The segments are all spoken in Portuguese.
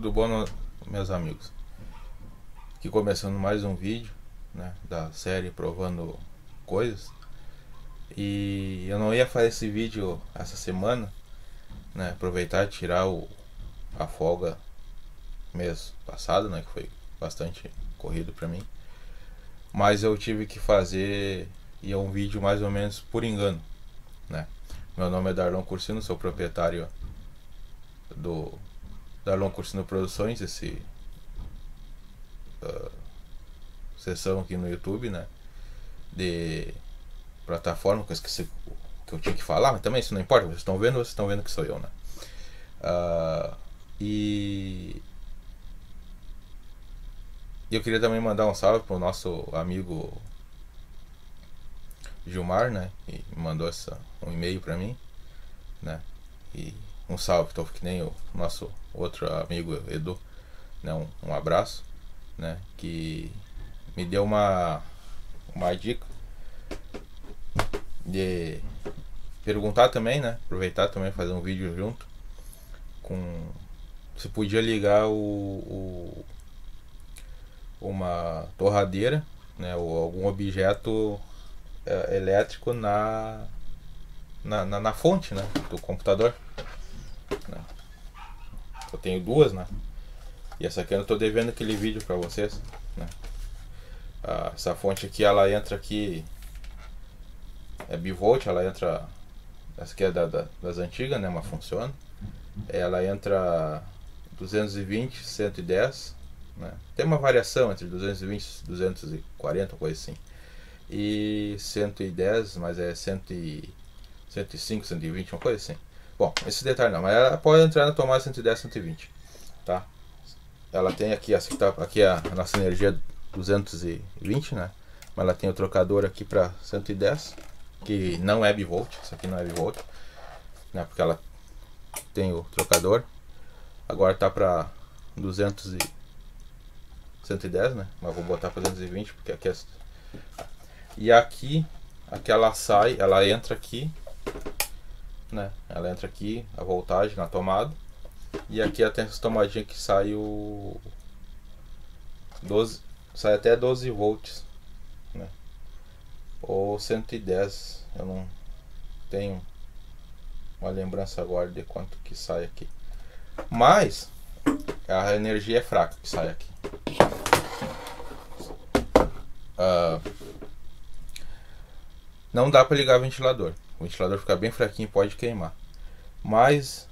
Tudo bom, meus amigos? Aqui começando mais um vídeo né, da série provando coisas. E eu não ia fazer esse vídeo essa semana, né? Aproveitar e tirar o, a folga mês passado, né? Que foi bastante corrido para mim. Mas eu tive que fazer e é um vídeo mais ou menos por engano, né? Meu nome é Darlon Cursino, sou proprietário do Darlon Cursino Produções, esse uh, sessão aqui no YouTube, né? De plataforma, que eu esqueci que eu tinha que falar, mas também isso não importa, vocês estão vendo, vocês estão vendo que sou eu, né? Uh, e eu queria também mandar um salve pro nosso amigo Gilmar, né? E mandou essa, um e-mail para mim, né? E um salve, tô que nem o nosso outro amigo Edu, né? Um, um abraço, né? Que me deu uma uma dica de perguntar também, né? Aproveitar também fazer um vídeo junto com se podia ligar o, o uma torradeira, né? Ou algum objeto é, elétrico na na, na, na fonte, né? Do computador. Eu tenho duas, né? E essa aqui eu estou devendo aquele vídeo para vocês, né? Ah, essa fonte aqui, ela entra aqui é bivolt, ela entra essa aqui é da, da, das antigas, né, mas funciona. Ela entra 220, 110, né? Tem uma variação entre 220 e 240, coisa assim. E 110, mas é 100, 105, 120, uma coisa assim. Bom, esse detalhe não, mas ela pode entrar na tomada 110, 120, tá? Ela tem aqui, essa aqui, tá, aqui a nossa energia 220, né? Mas ela tem o trocador aqui para 110, que não é bivolt, isso aqui não é bivolt, né? Porque ela tem o trocador. Agora tá para 200 e 110, né? Mas vou botar para 220 porque aqui é... E aqui, aqui ela sai, ela entra aqui né? Ela entra aqui, a voltagem na tomada. E aqui tem essa tomadinha que sai o 12, sai até 12 volts, né? Ou 110, eu não tenho uma lembrança agora de quanto que sai aqui. Mas a energia é fraca que sai aqui. Uh, não dá para ligar ventilador. O ventilador fica bem fraquinho pode queimar. Mas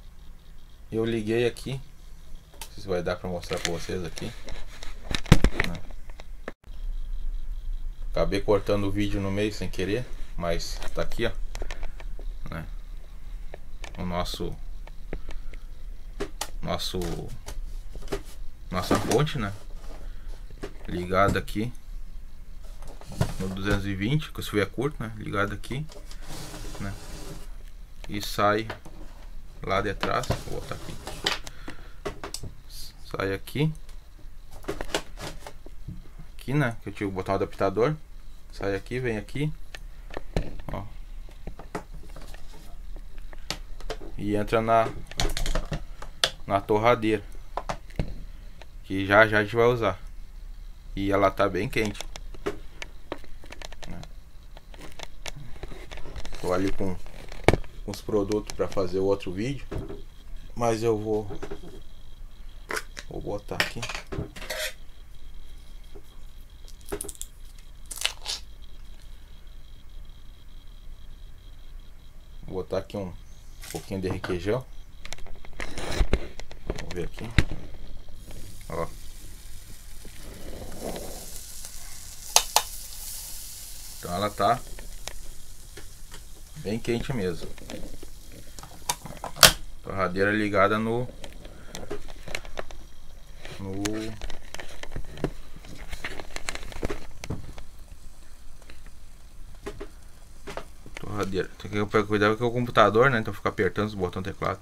eu liguei aqui. Não sei se vai dar para mostrar para vocês aqui. Né? Acabei cortando o vídeo no meio sem querer, mas tá aqui, ó. Né? O nosso nosso nossa fonte, né? Ligada aqui no 220, que se é curto, né? Ligado aqui né? E sai lá de trás, vou botar aqui. Sai aqui. Aqui, né? Que eu tive que botar o adaptador. Sai aqui, vem aqui. Ó. E entra na na torradeira. Que já já a gente vai usar. E ela tá bem quente. Tô ali com, os produtos para fazer outro vídeo. Mas eu vou vou botar aqui. Vou botar aqui um pouquinho de requeijão. Vamos ver aqui. Ó. Então ela tá Bem quente mesmo. Torradeira ligada no no torradeira. Tem que cuidar que é o computador, né? Então fica apertando os botões do teclado.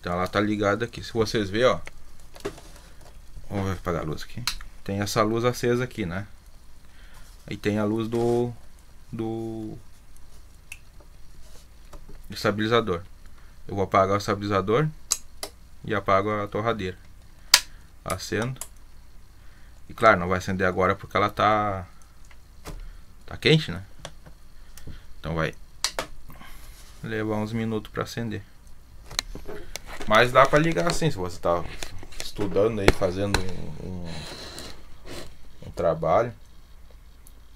Então ela tá ligada aqui. Se vocês verem, ó. Vamos apagar a luz aqui. Tem essa luz acesa aqui, né? Aí tem a luz do do estabilizador. Eu vou apagar o estabilizador e apago a torradeira. acendo. E claro, não vai acender agora porque ela tá tá quente, né? Então vai levar uns minutos para acender. Mas dá para ligar assim, se você tá estudando aí, fazendo um, um, um trabalho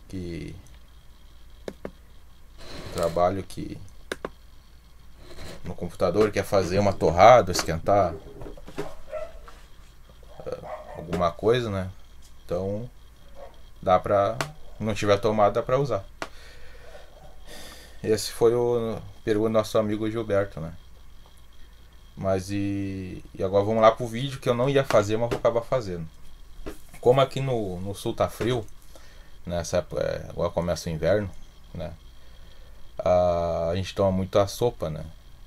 que um trabalho que no computador quer fazer uma torrada, esquentar uh, alguma coisa, né? Então dá pra não tiver tomada dá pra usar. Esse foi o pergunta do nosso amigo Gilberto, né? Mas e, e agora vamos lá pro vídeo que eu não ia fazer, mas vou acabar fazendo. Como aqui no, no sul tá frio, nessa é, agora começa o inverno, né? A, a gente toma muita sopa, né?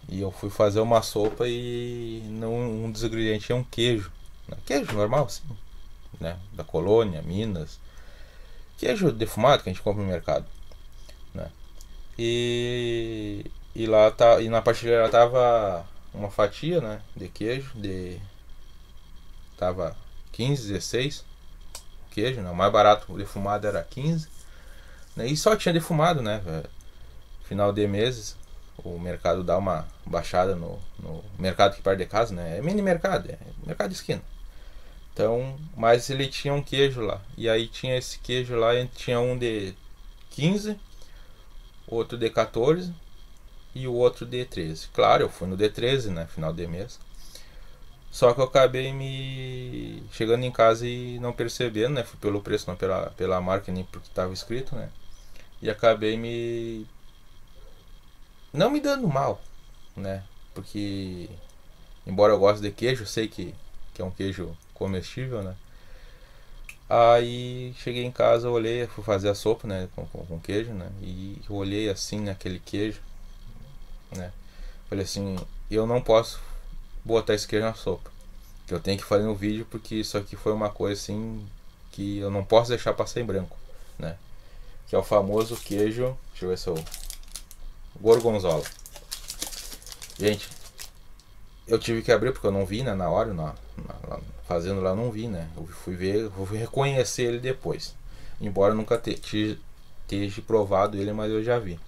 E eu fui fazer uma sopa e um dos ingredientes é um queijo. Né? Queijo normal, sim. Né? Da colônia, Minas. Queijo defumado que a gente compra no mercado. Né? E, e lá tá. E na partilheira tava uma fatia né, de queijo. De, tava 15, 16 queijo, né? O mais barato defumado era 15. Né? E só tinha defumado, né? Final de meses o mercado dá uma baixada no, no mercado que perto de casa, né? É mini mercado, é mercado de esquina. Então, mas ele tinha um queijo lá. E aí tinha esse queijo lá, tinha um de 15, outro de 14 e o outro de 13. Claro, eu fui no D13, né? Final de mês. Só que eu acabei me chegando em casa e não percebendo, né? Fui pelo preço, não pela, pela marca, nem porque estava escrito, né? E acabei me não me dando mal, né? Porque, embora eu goste de queijo, sei que, que é um queijo comestível, né? Aí cheguei em casa, olhei, fui fazer a sopa, né, com, com, com queijo, né, e olhei assim naquele queijo, né, falei assim, eu não posso botar esse queijo na sopa, que eu tenho que fazer no vídeo porque isso aqui foi uma coisa assim que eu não posso deixar passar em branco, né, que é o famoso queijo, deixa eu ver se eu gorgonzola. Gente, eu tive que abrir porque eu não vi, né, na hora, na, na, fazendo lá não vi, né? Eu fui ver, fui reconhecer ele depois. Embora nunca te, esteja provado ele, mas eu já vi.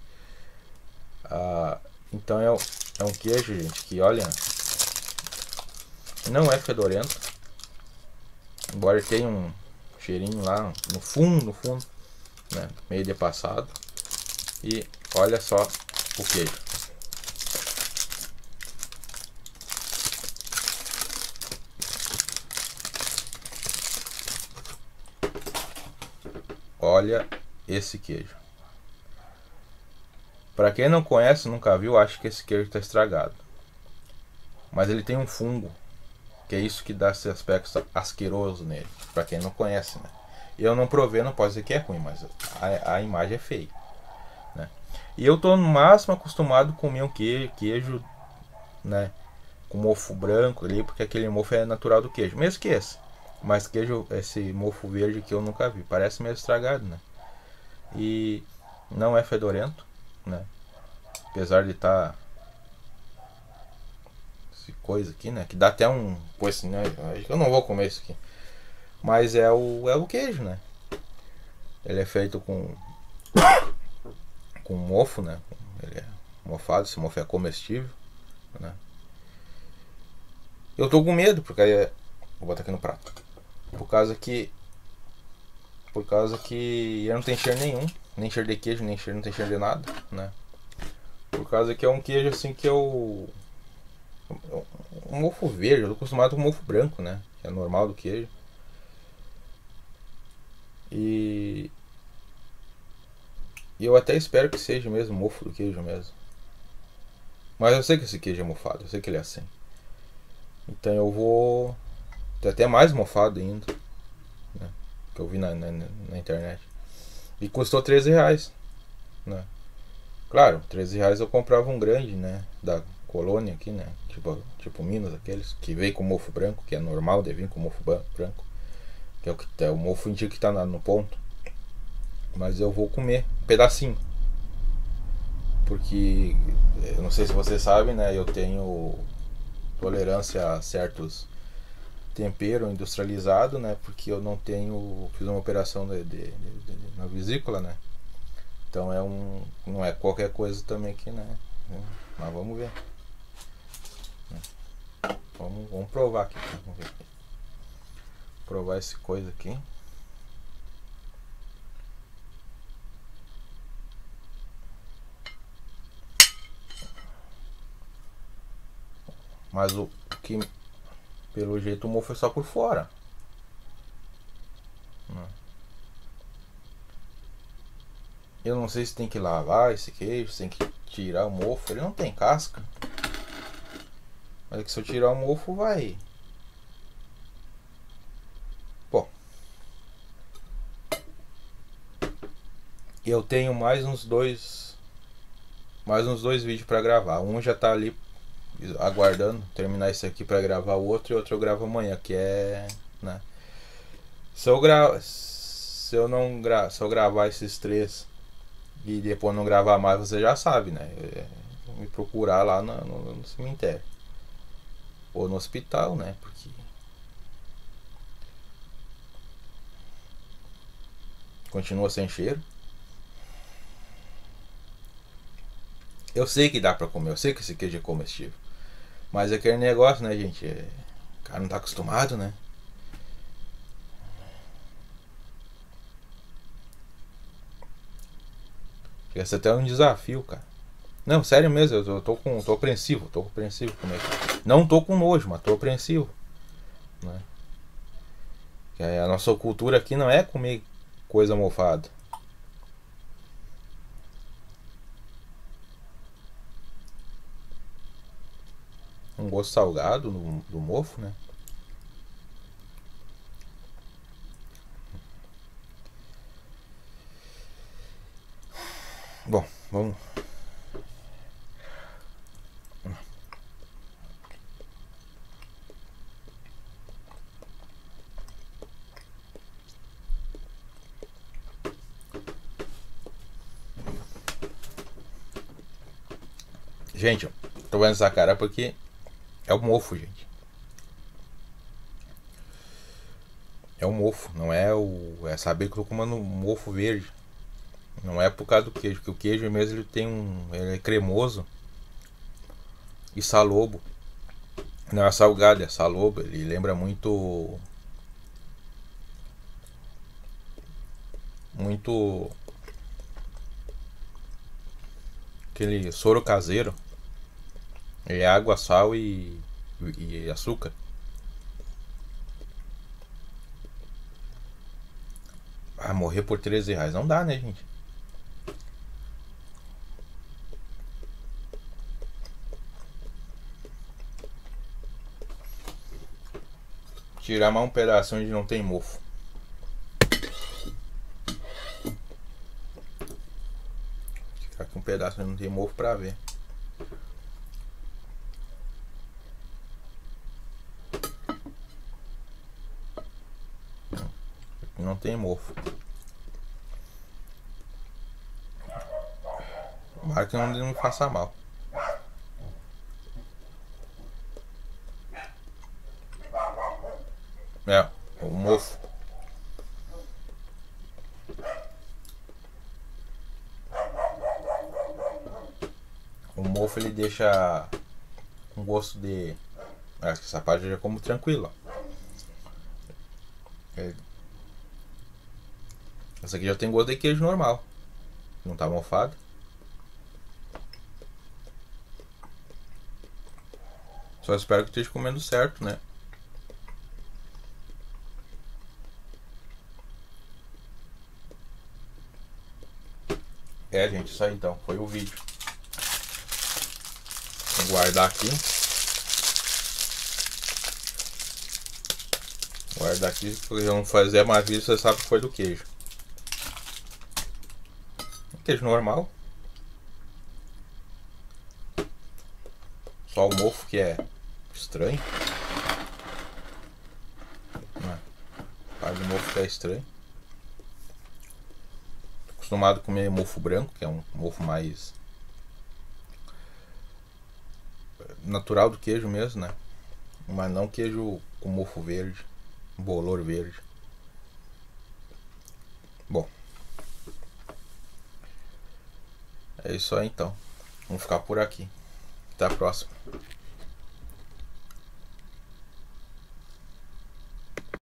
Ah, então é, é um queijo, gente, que olha, não é fedorento. Embora tenha um cheirinho lá no fundo, no fundo, né, meio de passado. E olha só o queijo. Olha esse queijo. Para quem não conhece, nunca viu, acha que esse queijo está estragado. Mas ele tem um fungo, que é isso que dá esse aspecto asqueroso nele. Para quem não conhece, né? Eu não provei, não posso dizer que é ruim, mas a, a imagem é feia. E eu tô no máximo acostumado a comer um queijo, queijo né, com mofo branco ali, porque aquele mofo é natural do queijo, mesmo que esse. Mas queijo, esse mofo verde que eu nunca vi, parece meio estragado, né? E não é fedorento, né? Apesar de estar tá coisa aqui, né? Que dá até um, pois né? Eu não vou comer isso aqui. Mas é o é o queijo, né? Ele é feito com com mofo, né? Ele é mofado, esse mofo é comestível, né? Eu tô com medo, porque aí é... Vou botar aqui no prato. Por causa que. Por causa que ele não tem cheiro nenhum. Nem cheiro de queijo, nem cheiro, não tem cheiro de nada, né? Por causa que é um queijo assim que eu. Um mofo verde, eu tô acostumado com mofo branco, né? Que é normal do queijo. E e eu até espero que seja mesmo mofo do queijo mesmo. Mas eu sei que esse queijo é mofado, eu sei que ele é assim. Então eu vou. Tem até mais mofado ainda. Né? Que eu vi na, na, na, internet. E custou 13 reais. Né? Claro, 13 reais eu comprava um grande, né? Da colônia aqui, né? Tipo, tipo Minas, aqueles que veio com mofo branco, que é normal de vir com mofo branco. Que é o, que, é o mofo antigo que tá no ponto. Mas eu vou comer um pedacinho. Porque eu não sei se vocês sabem, né? Eu tenho tolerância a certos tempero industrializado, né? Porque eu não tenho. Fiz uma operação de, de, de, na vesícula, né? Então é um. Não é qualquer coisa também que, né? Mas vamos ver. Vamos, vamos provar aqui. Vamos ver aqui. Provar esse coisa aqui. Mas o que pelo jeito o mofo é só por fora. Eu não sei se tem que lavar esse queijo, se tem que tirar o mofo. Ele não tem casca. Mas é que se eu tirar o mofo vai. Bom. Eu tenho mais uns dois. Mais uns dois vídeos para gravar. Um já tá ali aguardando terminar esse aqui para gravar o outro e outro eu gravo amanhã, que é, né? Se eu gra se eu não gra se eu gravar esses três e depois não gravar mais, você já sabe, né? É, me procurar lá no, no, no cemitério ou no hospital, né? Porque continua sem cheiro. Eu sei que dá para comer, eu sei que esse queijo é comestível. Mas é aquele negócio, né, gente? É... O cara não tá acostumado, né? A ser até um desafio, cara. Não, sério mesmo, eu tô, com. tô apreensivo, tô apreensivo com Não tô com nojo, mas tô apreensivo. Né? a nossa cultura aqui não é comer coisa mofada. Um gosto salgado no, do mofo, né? Bom, vamos. Gente, tô vendo essa cara porque é o mofo, gente. É o mofo, não é o. É saber que eu tô comendo mofo verde. Não é por causa do queijo, porque o queijo mesmo ele tem um. Ele é cremoso e salobo. Não é salgado, é salobo. Ele lembra muito. Muito. Aquele soro caseiro. É água, sal e, e açúcar. Ah, morrer por 13 reais não dá, né, gente? Tirar mais um pedaço onde não tem mofo. Tirar aqui um pedaço onde não tem mofo pra ver. não tem mofo. Tomara que não me faça mal. É, o mofo. O mofo ele deixa um gosto de. Essa parte já como tranquila. Ele essa aqui já tem gosto de queijo normal. Não tá mofado. Só espero que esteja comendo certo, né? É, gente, isso aí então. Foi o vídeo. Vou guardar aqui. Guardar aqui, porque eu fazer mais vídeo, você sabe que foi do queijo. Queijo normal. Só o mofo que é estranho. Parte do mofo que é estranho. Tô acostumado a comer mofo branco, que é um mofo mais natural do queijo mesmo, né? Mas não queijo com mofo verde, bolor verde. Bom. É isso aí então. Vamos ficar por aqui. Até a próxima.